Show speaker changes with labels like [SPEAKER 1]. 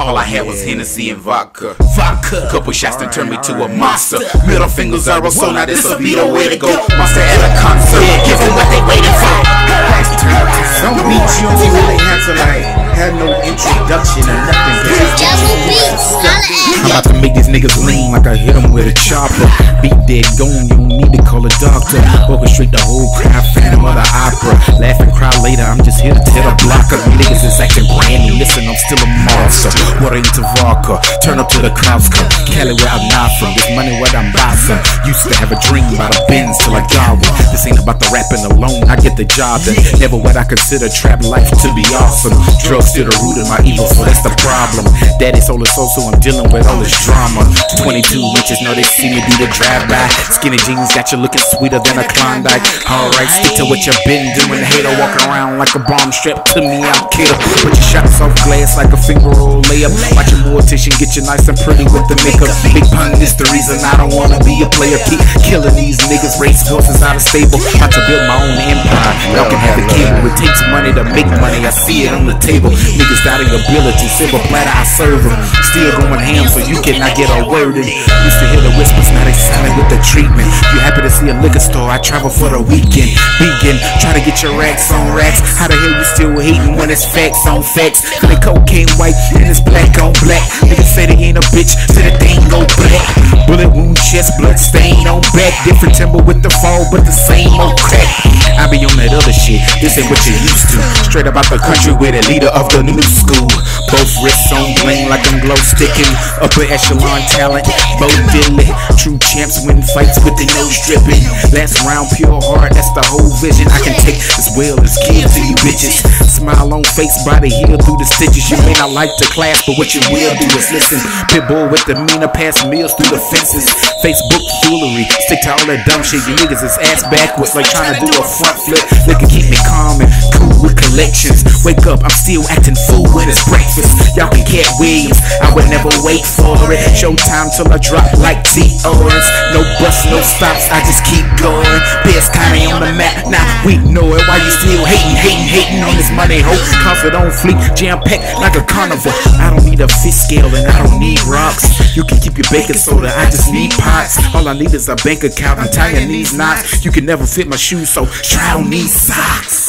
[SPEAKER 1] All I oh, had was Hennessy and vodka. Vodka. Couple shots to turn me to a monster. Middle fingers are so now this will be the way to go. Monster at a concert. Give them what they waiting for.
[SPEAKER 2] Don't beat you don't really have to like have no introduction or nothing.
[SPEAKER 3] Devil beats,
[SPEAKER 1] I'm about to make these niggas lean like I hit them with a chopper. Beat dead gone, you don't need to call a doctor. Orchestrate the whole crowd, phantom of the opera. Laugh and cry later, I'm the block niggas is acting brand new, listen, I'm still a monster. Water into vodka, turn up to the cops come. Cali where I'm not from, this money what I'm bossing. Used to have a dream about a Benz till I got one. This ain't about the rapping alone, I get the job done. Never what I consider trap life to be awesome. Drugs to the root of my evil, so that's the problem. Daddy soul is so, so I'm dealing with all this drama. 22 inches, know they see me do the drive-by. Skinny jeans got you looking sweeter than a Klondike. Alright, stick to what you've been doing. Hater walking around like a bomb strapped to me, I'm killer. Put your shots off glass like a finger roll layup. Watch your mortician get you nice and pretty with the makeup. Big pun is the reason I don't wanna be a player. Keep killing these niggas, race horses out of stable. About to build my own empire. Y'all can have the cable. It takes money to make money. I see it on the table. Niggas doubting ability. Silver platter, I serve them. Still going ham, so you cannot get a word in. Used to hear the whispers, now they silent with the treatment. You happy to see a liquor store? I travel for the weekend. To get your racks on racks. How the hell you still hating when it's facts on facts? The cocaine white and it's black on black. Niggas say they ain't a bitch, say the thing go black. Bullet wound, chest, blood stain on back. Different timber with the fall, but the same old crack. I be on that other shit, this ain't what you used to. Straight about the country with a leader of the new school. Both wrists on bling like I'm glow sticking. Upper echelon talent, Bo Diddley. True champs win fights with their nose dripping. Last round, pure heart, that's the whole vision. I can take as well as give to you bitches. Smile on face, body heal through the stitches. You may not like the class, but what you will do is listen. Pitbull with the meaner, pass meals through the fences. Facebook foolery, stick to all that dumb shit. You niggas is ass backwards, like trying to do a front flip. Nigga, keep me calm and cool with collections. Wake up, I'm still acting fool when it's breakfast. Y'all can get Williams, I would never wait for it. Showtime till I drop like T.O.S. No bus, no stops, I just keep going. Best County on the map, now we know it. Why you still hating, hating, hating on this money? Hope comfort on fleet, jam packed like a carnival. I don't need a fish scale and I don't need rocks. You can keep your baking soda, I just need pots. All I need is a bank account. I'm tying these knots. You can never fit my shoes, so try on these socks.